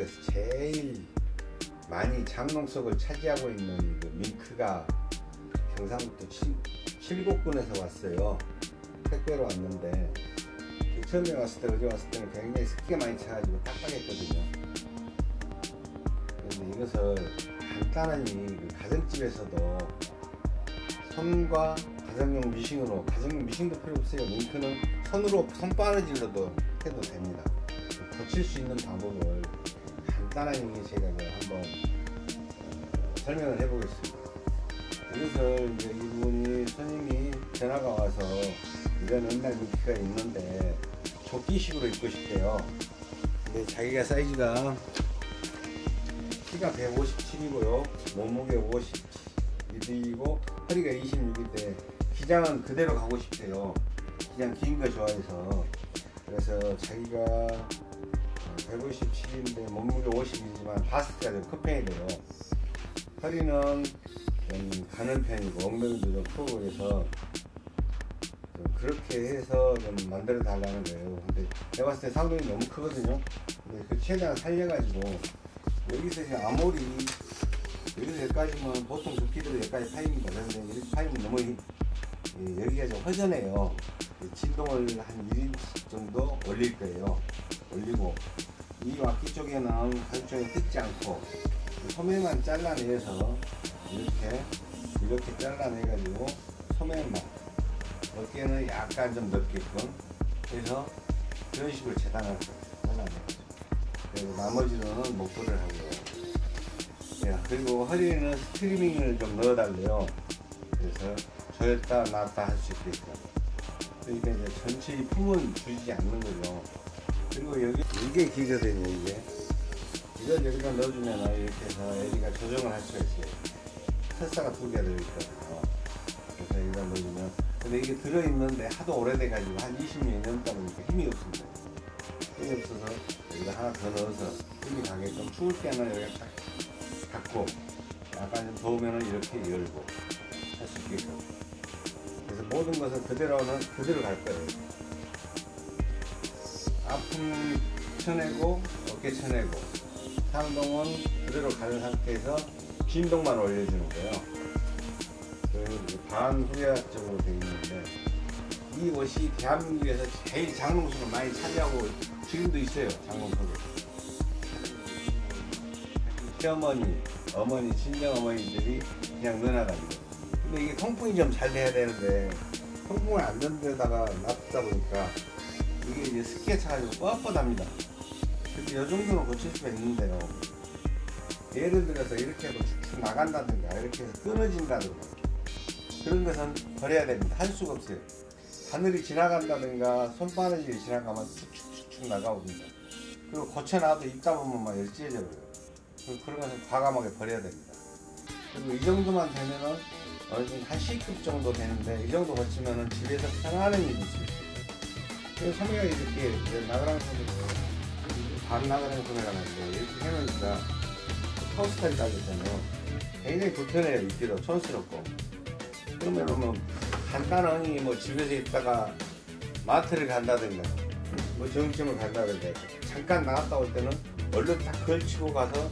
대한민국에서 제일 많이 장롱 속을 차지하고 있는 그 밍크가 경상북도 칠- 칠곡군에서 왔어요. 택배로 왔는데 그 처음에 왔을 때 어제 왔을 때는 굉장히 습기가 많이 차가지고 딱딱했거든요. 그런데 이것을 간단하니 그 가정집에서도 손과 가정용 미싱으로 가정용 미싱도 필요 없어요. 밍크는 손으로 손바느질로도 해도 됩니다. 고칠 수 있는 방법을 간단하게 제가 그 한번 어, 설명을 해보겠습니다. 이것을 이제 이분이 손님이 전화가 와서 이런 옛날 민키가 있는데 조끼식으로 입고 싶대요. 근데 자기가 사이즈가 키가 157이고요. 몸무게 52이고 허리가 26인데 기장은 그대로 가고 싶대요. 기장 긴 거 좋아해서 그래서 자기가 157인데 몸무게 50이지만 바스트가 좀 큰 편이 돼요. 허리는 좀 가는 편이고 엉덩이도 좀 크고 그래서 좀 그렇게 해서 좀 만들어 달라는 거예요. 근데 내가 봤을 때 상동이 너무 크거든요. 근데 그 최대한 살려가지고 여기서 이제 아무리 여기서 여기까지면 보통 조끼들은 여기까지 파입니다. 그런데 이렇게 파이면 너무 여기가 좀 허전해요. 이 진동을 한 1인치 정도 올릴 거예요. 올리고 이 와키 쪽에는 가죽 쪽에 뜯지 않고 이 소매만 잘라내서 이렇게 이렇게 잘라내가지고 소매만 어깨는 약간 좀 넓게끔 해서 그런 식으로 재단을. 잘라내가지고 그리고 나머지는 목도를 하고요. 예, 그리고 허리에는 스트리밍을 좀 넣어달래요. 그래서 조였다 놨다 할 수 있게끔. 그러니까 이제 전체 이 품은 주지 않는 거죠. 그리고 여기 이게 기거든요, 이게. 이걸 여기다 넣어주면 이렇게 해서 애기가 조정을 할 수가 있어요. 설사가 두 개가 들어있거든요. 그래서 여기다 넣어주면. 근데 이게 들어있는데 하도 오래돼가지고 한 20년이 넘다 보니까 힘이 없습니다. 힘이 없어서 여기다 하나 더 넣어서 힘이 가게끔 추울 때는 여기 딱 닫고 약간 좀 더우면은 이렇게 열고 할 수 있게끔. 그래서 모든 것은 그대로는 그대로 갈 거예요. 아픔 쳐내고 어깨 쳐내고 상동은 그대로 가는 상태에서 진동만 올려주는 거예요. 그 반후리아적으로 되어 있는데 이 옷이 대한민국에서 제일 장롱수를 많이 차지하고 지금도 있어요 장롱수를. 시어머니, 어머니, 친정 어머니들이 그냥 넣어놔가지고. 근데 이게 통풍이 좀 잘 돼야 되는데 통풍을 안 되는 데다가 놔두다 보니까 이게 이제 습기에 차가지고 뻣뻣합니다. 그래서 이 정도는 고칠 수가 있는데요. 예를 들어서 이렇게 해서 축축 나간다든가 이렇게 해서 끊어진다든가 그런 것은 버려야 됩니다. 할 수가 없어요. 하늘이 지나간다든가 손바느질이 지나가면 축축축축 나가옵니다. 그리고 고쳐놔도 입다 보면 막 열찢어져 버려요. 그- 그런 것은 과감하게 버려야 됩니다. 그리고 이 정도만 되면은 어느 정도 한 C급 정도 되는데 이 정도 거치면은 집에서 편안한 일이 있을 수있 소매가 이렇게 나그랑 소매로 반 나그랑 소매가 나는데 이렇게 해놓으니까 파우스타일 달렸잖아요. 굉장히 불편해요 입기도 촌스럽고. 그러면은 뭐 간단하니 뭐 집에서 있다가 마트를 간다든가 뭐 정점을 간다든가 잠깐 나갔다 올 때는 얼른 딱 걸치고 가서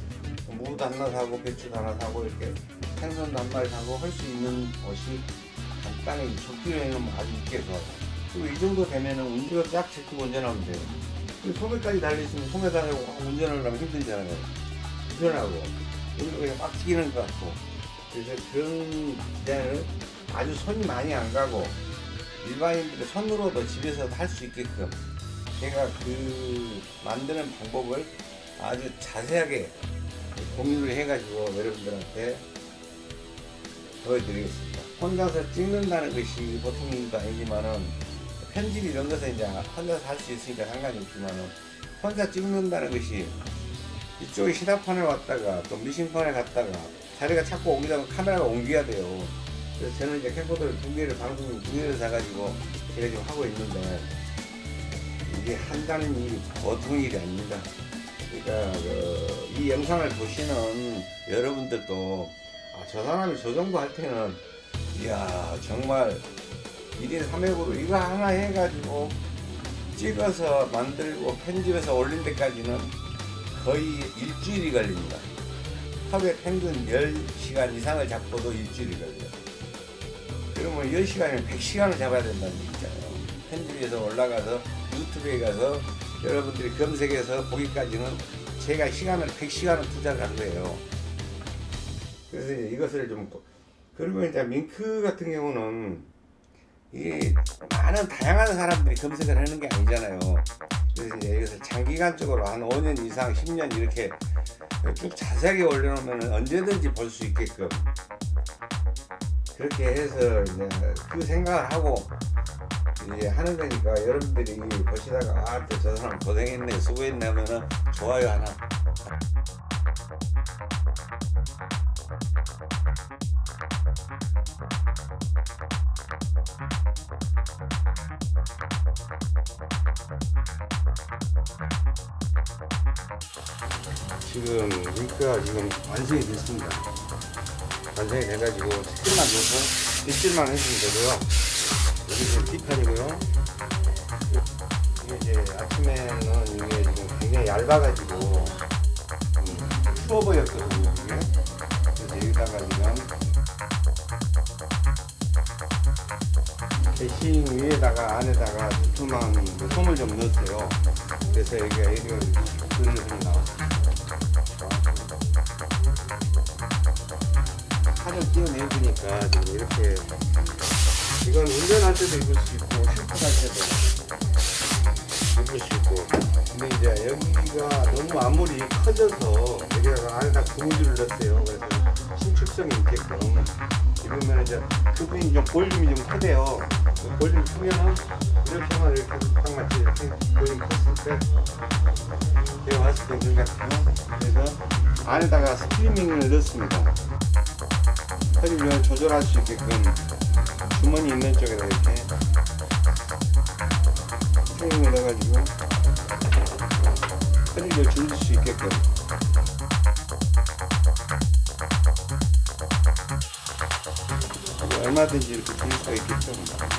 무도 하나 사고 배추도 하나 사고 이렇게 생선도 한 마리 사고 할 수 있는 옷이 간단히 조끼로에는 아주 입기에 좋아요. 그리고 이 정도 되면은 운전을 쫙 제끼고 운전하면 돼요. 그리고 소매까지 달려있으면 소매 달고 운전을 하면 힘들잖아요. 이거 그냥 막 튀기는 것 같고 그래서 그런 디자인을 아주 손이 많이 안 가고 일반인들이 손으로도 집에서 할수 있게끔 제가 그 만드는 방법을 아주 자세하게 공유를 해가지고 여러분들한테 보여드리겠습니다. 혼자서 찍는다는 것이 보통 일도 아니지만은 편집 이런 것은 이제 혼자서 할 수 있으니까 상관이 없지만은 혼자 찍는다는 것이 이쪽에 시다판에 왔다가 또 미싱판에 갔다가 자리가 자꾸 옮기다 보면 카메라가 옮겨야 돼요. 그래서 저는 이제 캠코더를 두 개를 방송 두 개를 사가지고 제가 지금 하고 있는데 이게 한다는 일이 보통 일이 아닙니다. 그러니까 그, 이 영상을 보시는 여러분들도 아, 저 사람이 저 정도 할 때는 이야 정말 1인 3회으로 이거 하나 해가지고 찍어서 만들고 편집해서 올린 데까지는 거의 일주일이 걸립니다. 하루에 평균 10시간 이상을 잡고도 일주일이 걸려요. 그러면 10시간이면 100시간을 잡아야 된다는 얘기잖아요. 편집에서 올라가서 유튜브에 가서 여러분들이 검색해서 보기까지는 제가 시간을 100시간을 투자를 한 거예요. 그래서 이것을 좀 보- 그리고 이제 밍크 같은 경우는 이게 많은 다양한 사람들이 검색을 하는 게 아니잖아요. 그래서 이제 이것을 장기간적으로 한 5년 이상, 10년 이렇게 쭉 자세하게 올려놓으면 언제든지 볼 수 있게끔 그렇게 해서 이제 그 생각을 하고 이제 하는 거니까 여러분들이 보시다가 아, 저 사람 고생했네, 수고했네 하면은 좋아요 하나 지금 링크가 지금 완성이 됐습니다. 완성이 돼가지고 스킬만 넣어서 일질만 해주면 되고요. 여기 지금 D판이고요. 이게 이제 아침에는 이게 지금 굉장히 얇아가지고 음, 추워 보였거든요. 이게. 그래서 여기다가 지금 대신 위에다가 안에다가 두툼한 그 솜을 좀 넣었어요. 그래서 여기가 좀 나왔어요. 살 을 띄어내주니까 지금 이렇게 이건 운전할 때도 입을 수 있고 슈퍼할 때도 입을 수 있고. 근데 이제 여기가 너무 아무리 커져서 여기다가 안에다 고무줄을 넣었어요. 그래서 신축성이 있게끔. 입으면 이제 그분이 좀 볼륨이 좀 크대요. 그 볼륨 크면은 이렇게 하면 이렇게 딱 맞지 이렇게 볼륨 컸을 때 제가 봤을 때 그런 것 같아요. 그래서 안에다가 string을 넣었습니다 허리를 조절할 수 있게끔 주머니 있는 쪽에다 이렇게 string을 넣어가지고 허리를 줄일 수 있게끔. 얼마든지 이렇게 줄일 수가 있겠죠